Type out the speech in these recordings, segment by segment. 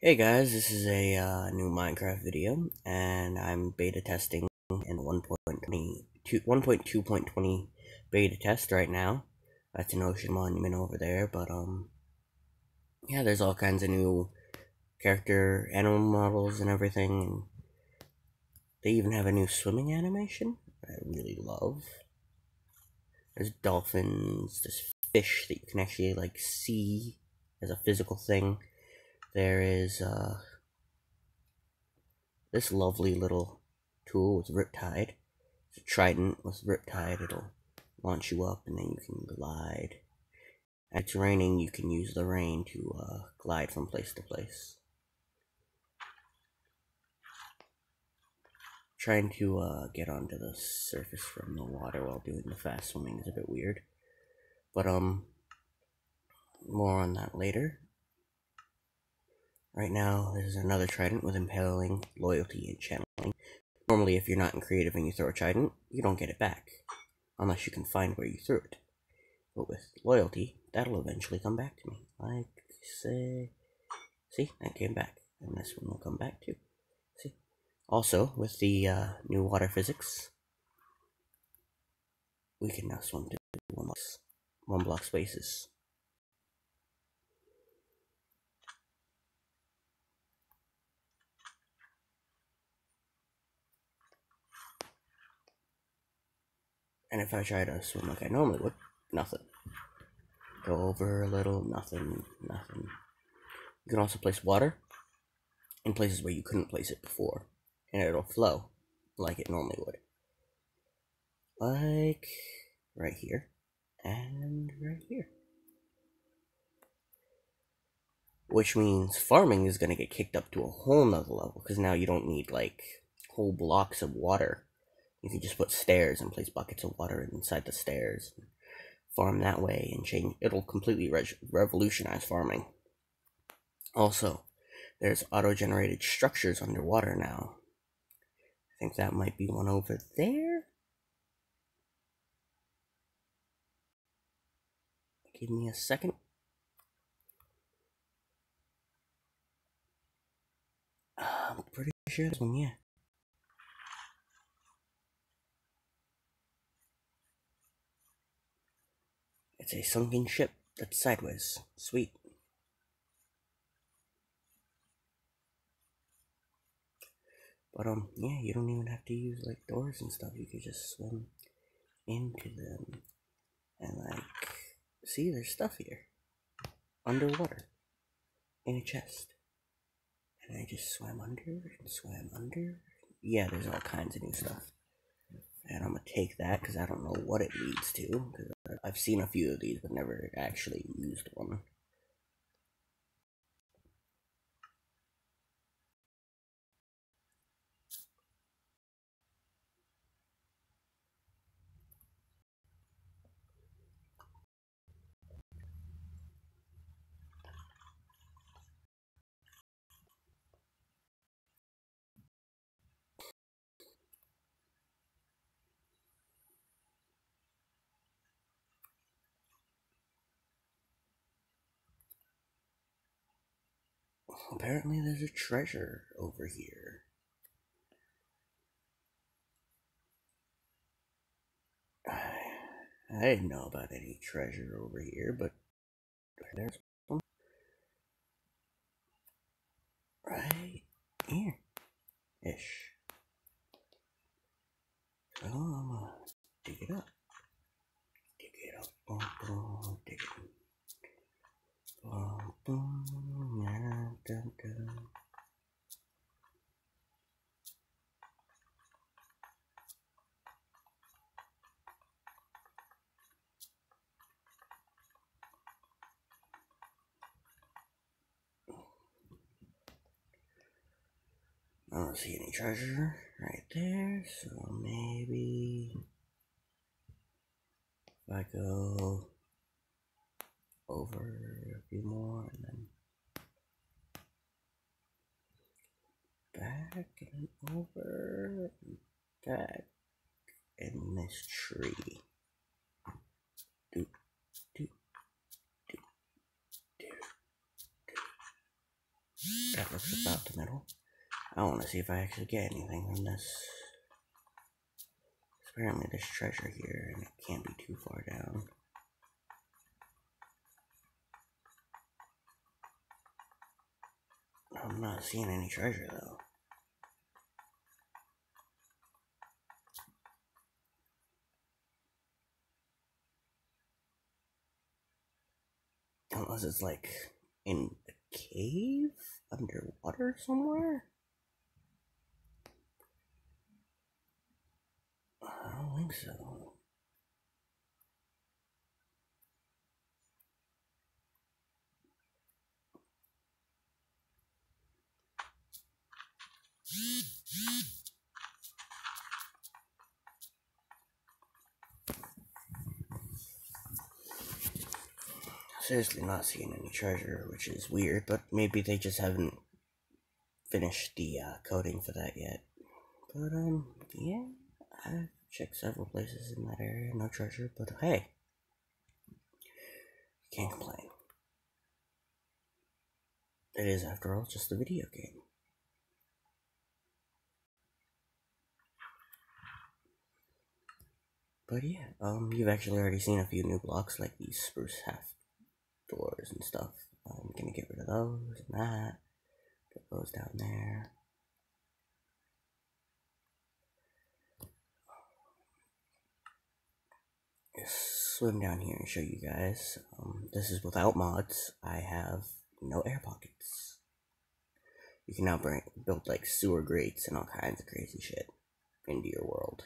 Hey guys, this is a uh, new Minecraft video, and I'm beta testing in 1.2.20 beta test right now. That's an ocean monument over there, but um, yeah, there's all kinds of new character animal models and everything. And they even have a new swimming animation I really love. There's dolphins, there's fish that you can actually like see as a physical thing. There is uh, this lovely little tool with Riptide. It's a trident with Riptide. It'll launch you up and then you can glide. As it's raining, you can use the rain to uh, glide from place to place. Trying to uh, get onto the surface from the water while doing the fast swimming is a bit weird. But, um, more on that later. Right now, there's another trident with impaling, loyalty, and channeling. Normally, if you're not in creative and you throw a trident, you don't get it back. Unless you can find where you threw it. But with loyalty, that'll eventually come back to me. Like, say... See? That came back. And this one will come back too. See? Also, with the uh, new water physics, we can now swim to one one block spaces. And if I try to swim like I normally would, nothing. Go over a little, nothing, nothing. You can also place water in places where you couldn't place it before, and it'll flow like it normally would. Like right here and right here. Which means farming is going to get kicked up to a whole nother level because now you don't need like whole blocks of water you can just put stairs and place buckets of water inside the stairs. Farm that way and change. It'll completely re revolutionize farming. Also, there's auto-generated structures underwater now. I think that might be one over there. Give me a second. I'm pretty sure this one, yeah. It's a sunken ship that's sideways. Sweet. But um, yeah, you don't even have to use like doors and stuff. You could just swim into them and like see there's stuff here underwater in a chest. And I just swam under and swam under. Yeah, there's all kinds of new stuff. And I'm gonna take that because I don't know what it leads to. I've seen a few of these, but never actually used one. Apparently, there's a treasure over here. I didn't know about any treasure over here, but there's one right here ish. So I'm gonna dig it up. Dig it up, boom, boom, dig it. Boom, boom, yeah, I don't see any treasure right there, so maybe if I go over a few more and then back and over and back in this tree. Do, do, do, do, do. that looks about the middle. I want to see if I actually get anything from this. Apparently there's treasure here, and it can't be too far down. I'm not seeing any treasure, though. Unless it's like in a cave underwater somewhere? I don't think so. Seriously, not seeing any treasure, which is weird, but maybe they just haven't finished the uh, coding for that yet. But, um, yeah, I've checked several places in that area, no treasure, but hey, can't complain. It is, after all, just a video game. But yeah, um, you've actually already seen a few new blocks like these spruce half doors and stuff. I'm gonna get rid of those and that. Put those down there. swim down here and show you guys. Um, this is without mods. I have no air pockets. You can now bring, build like sewer grates and all kinds of crazy shit into your world.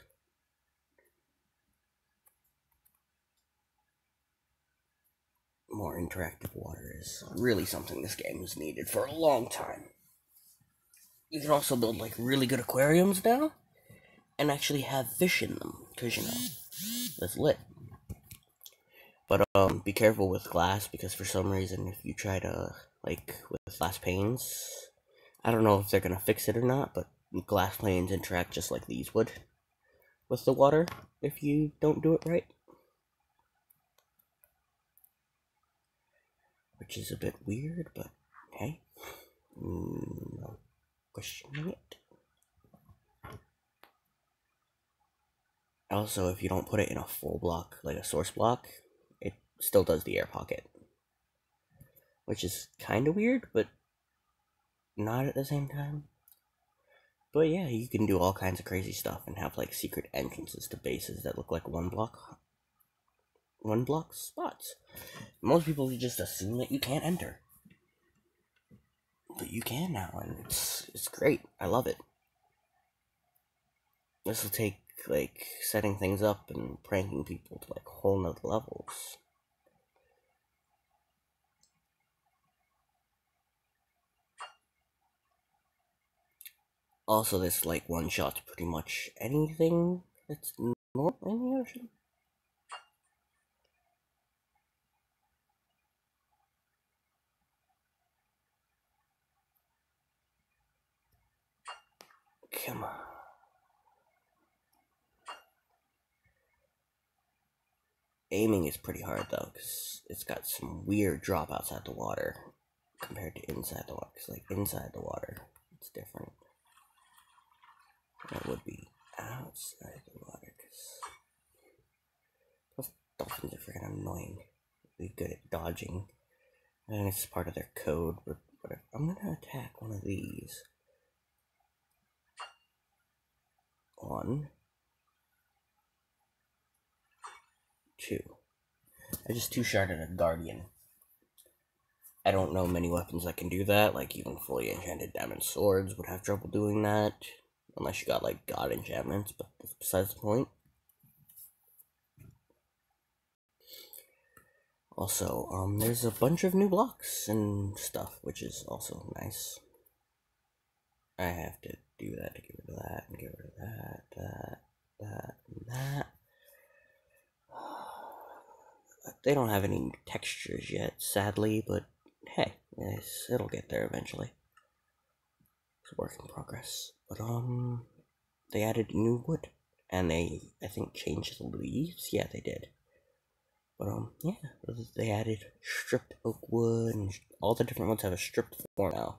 More interactive water is really something this game has needed for a long time. You can also build like really good aquariums now and actually have fish in them because you know that's lit. But um, be careful with glass because for some reason, if you try to like with glass panes, I don't know if they're gonna fix it or not, but glass planes interact just like these would with the water if you don't do it right. Which is a bit weird, but hey, mm, no questioning it. Also, if you don't put it in a full block, like a source block, it still does the air pocket. Which is kind of weird, but not at the same time. But yeah, you can do all kinds of crazy stuff and have like secret entrances to bases that look like one block one block spots. Most people just assume that you can't enter. But you can now, and it's it's great. I love it. This will take like setting things up and pranking people to like whole nother levels. Also, this like one shots pretty much anything that's normal in the ocean. Come on. Aiming is pretty hard though, because it's got some weird drop outside the water compared to inside the water. Cause like inside the water, it's different. That would be outside the water, because dolphins are freaking annoying. Really good at dodging. And it's part of their code, but whatever. I'm gonna attack one of these. One, two. I just two sharded a guardian. I don't know many weapons that can do that, like even fully enchanted diamond swords would have trouble doing that. Unless you got like god enchantments, but that's besides the point. Also, um, there's a bunch of new blocks and stuff, which is also nice. I have to do that to get rid of that and get rid of that, that, that, and that. They don't have any textures yet, sadly, but hey, yes, it'll get there eventually. It's a work in progress. But, um, they added new wood, and they, I think, changed the leaves. Yeah, they did. But, um, yeah, they added stripped oak wood, and all the different ones have a stripped form now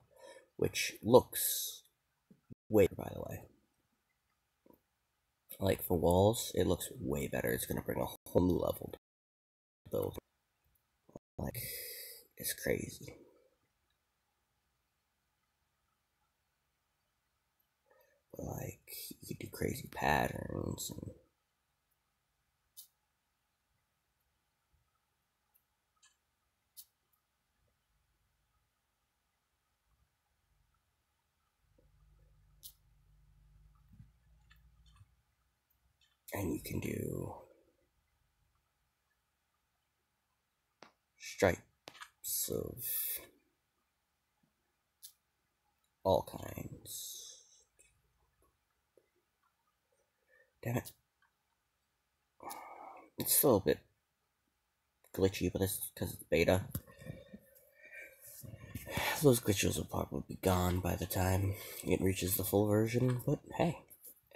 which looks way by the way. Like for walls, it looks way better. It's gonna bring a whole new level build. Like it's crazy. Like you could do crazy patterns and and you can do stripes of all kinds. Damn it. It's still a bit glitchy, but it's because it's beta. Those glitches will probably be gone by the time it reaches the full version, but hey,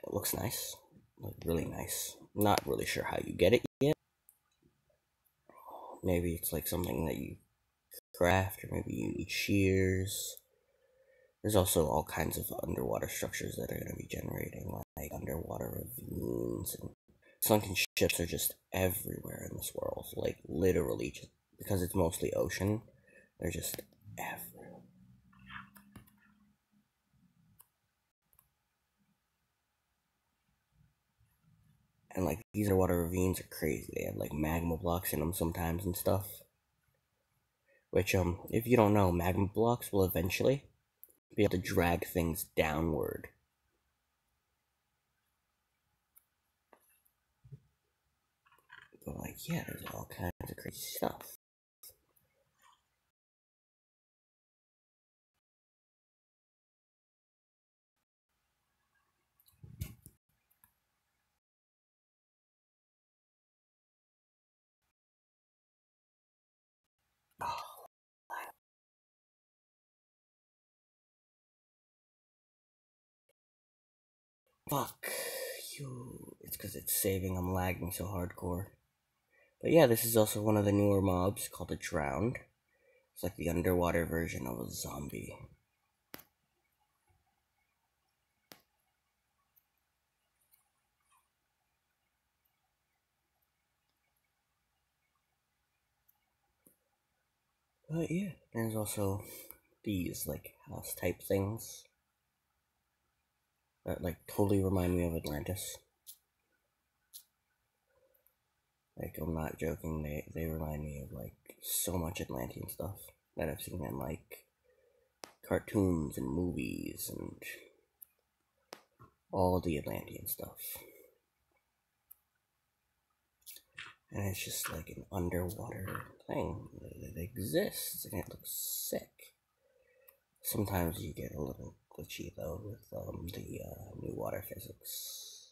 it looks nice really nice. Not really sure how you get it yet. Maybe it's like something that you craft, or maybe you need shears. There's also all kinds of underwater structures that are going to be generating, like underwater ravines and sunken ships are just everywhere in this world. Like literally, just because it's mostly ocean, they're just everywhere. And like these are underwater ravines are crazy. They have like magma blocks in them sometimes and stuff. Which um if you don't know, magma blocks will eventually be able to drag things downward. But like yeah, there's all kinds of crazy stuff. Fuck you. It's because it's saving. I'm lagging so hardcore. But yeah, this is also one of the newer mobs called a Drowned. It's like the underwater version of a zombie. But yeah, there's also these like house type things that like totally remind me of Atlantis. Like I'm not joking, they they remind me of like so much Atlantean stuff that I've seen in like cartoons and movies and all the Atlantean stuff. And it's just like an underwater thing that exists and it looks sick. Sometimes you get a little glitchy though with um, the uh, new water physics.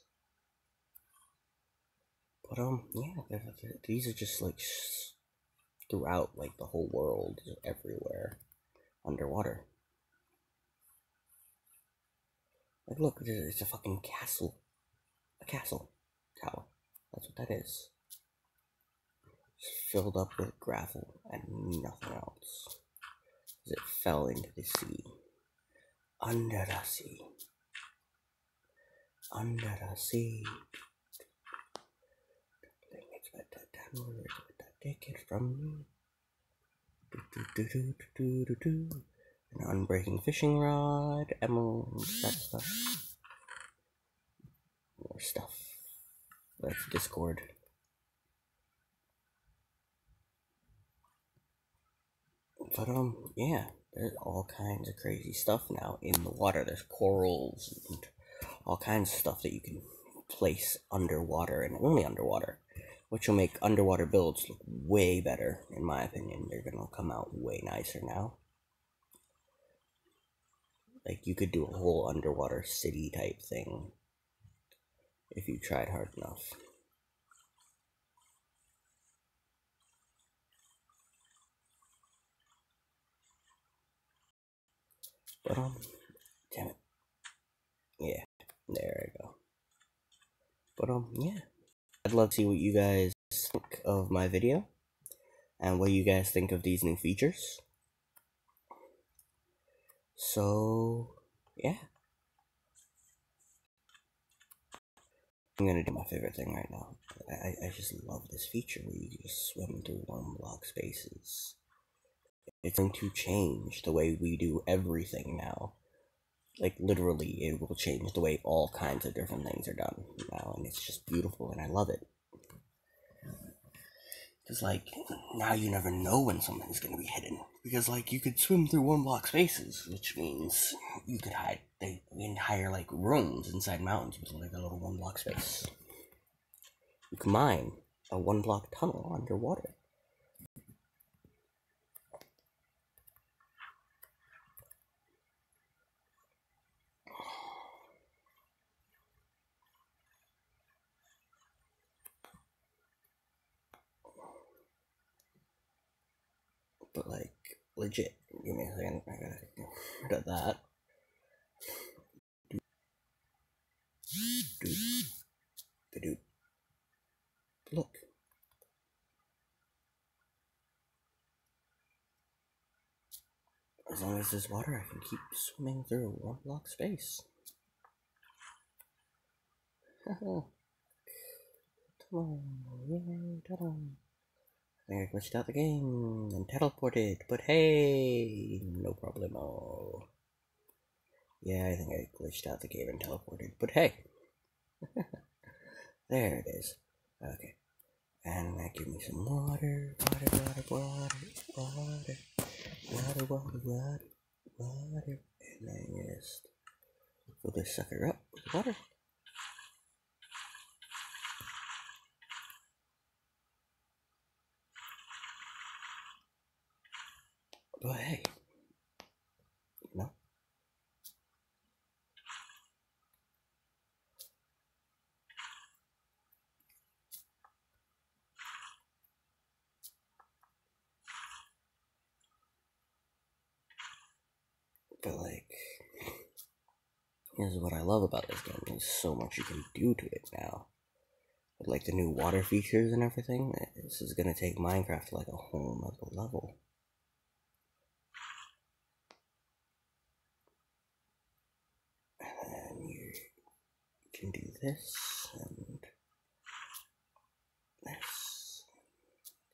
But um, yeah, they're, they're, these are just like throughout like the whole world, everywhere, underwater. Like, look, it's a fucking castle, a castle tower. That's what that is. Filled up with gravel and nothing else. It fell into the sea under the sea. Under the sea. It's better than words, better take it from me. Do, do, do, do, do, do, do. An unbreaking fishing rod, emeralds, that stuff. More stuff. That's Discord. But um, yeah there's all kinds of crazy stuff now in the water. There's corals and all kinds of stuff that you can place underwater and only underwater, which will make underwater builds look way better, in my opinion. They're gonna come out way nicer now. Like you could do a whole underwater city type thing if you tried hard enough. But um, damn it. Yeah, there I go. But um, yeah, I'd love to see what you guys think of my video and what you guys think of these new features. So, yeah. I'm gonna do my favorite thing right now. I, I just love this feature where you just swim through one block spaces. It's going to change the way we do everything now. Like, literally, it will change the way all kinds of different things are done now, and it's just beautiful, and I love it. Because, like, now you never know when something's going to be hidden. Because, like, you could swim through one block spaces, which means you could hide the entire, like, rooms inside mountains with, like, a little one block space. You can mine a one block tunnel underwater. but like legit. Give me a second. I gotta get rid of that. Look. As long as there's water, I can keep swimming through one block space. Come on, ta-da. I glitched out the game and teleported, but hey, no problemo. Yeah, I think I glitched out the game and teleported, but hey. there it is. Okay. And that give me some water, water, water, water, water, water, water, water, water, and then just fill this sucker up with water. But hey, you know. But like, here's what I love about this game: there's so much you can do to it now. With like the new water features and everything, this is gonna take Minecraft to like a whole nother level. Can do this and this.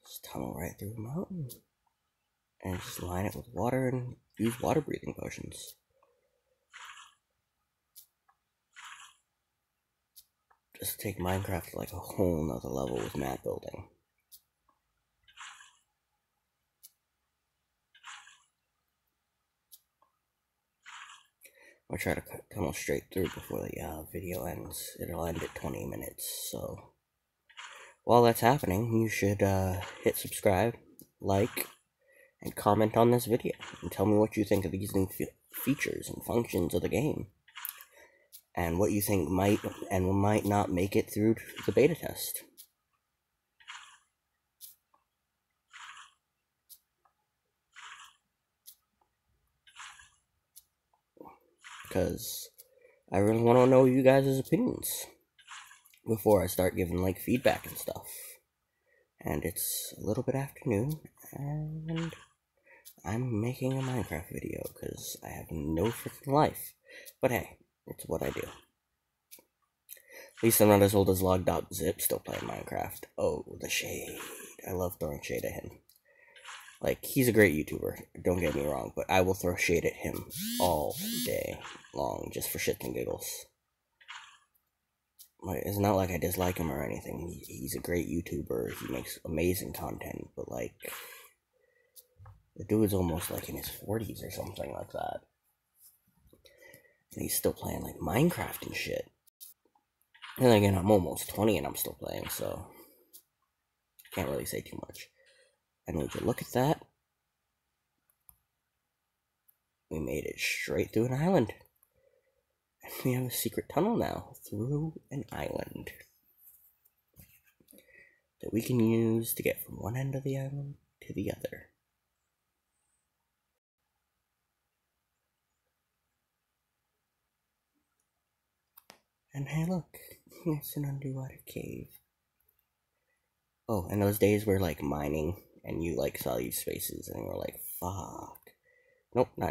Just tunnel right through the mountain. And just line it with water and use water breathing potions. Just take Minecraft to like a whole nother level with map building. I'll try to tunnel straight through before the uh, video ends. It'll end at 20 minutes, so while that's happening, you should uh, hit subscribe, like, and comment on this video, and tell me what you think of these new fe features and functions of the game, and what you think might and might not make it through the beta test. Because I really want to know you guys' opinions before I start giving like feedback and stuff. And it's a little bit afternoon, and I'm making a Minecraft video because I have no freaking life. But hey, it's what I do. At least I'm not as old as Logdotzip, still playing Minecraft. Oh, the shade. I love throwing shade at him. Like, he's a great YouTuber, don't get me wrong, but I will throw shade at him all day long, just for shits and giggles. Like, it's not like I dislike him or anything. He's a great YouTuber, he makes amazing content, but like, the dude's almost like in his 40s or something like that. And he's still playing like Minecraft and shit. And again, I'm almost 20 and I'm still playing, so can't really say too much. And would you look at that? We made it straight through an island. And we have a secret tunnel now through an island that we can use to get from one end of the island to the other. And hey, look, it's an underwater cave. Oh, and those days were like mining and you like saw these faces and were like, fuck. Nope, not